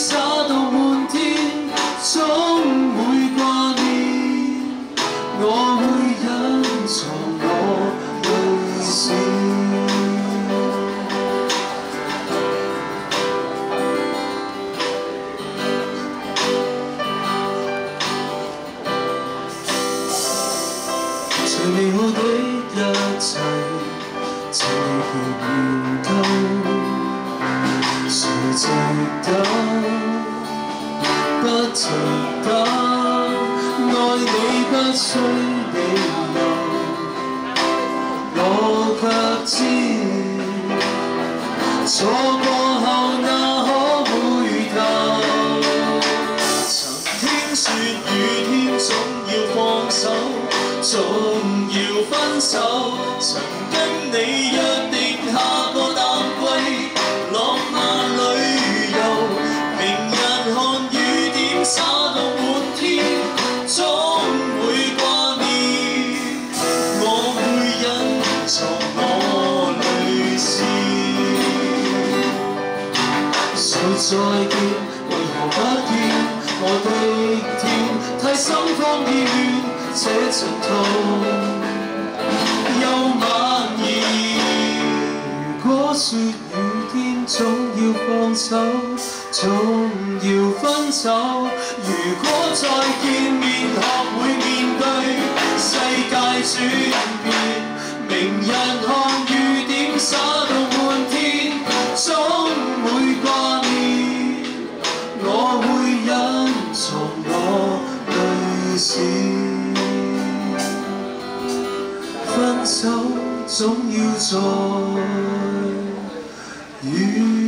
洒到满天，总会挂念。我会隐藏我泪闪，最你好的一切。谁值得？不值得？爱你不需理由，我却知错过后那可回头。曾听说雨天总要放手，总要分手。曾跟你。没再见，为何不见我的天？太心慌意乱，这阵痛又蔓延。如果说雨天总要放手，总要分手。如果再见面学会面对，世界转。分手总要在雨。